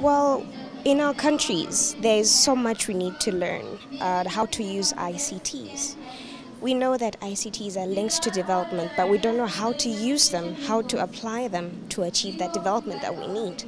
Well, in our countries, there's so much we need to learn uh, how to use ICTs. We know that ICTs are links to development, but we don't know how to use them, how to apply them to achieve that development that we need.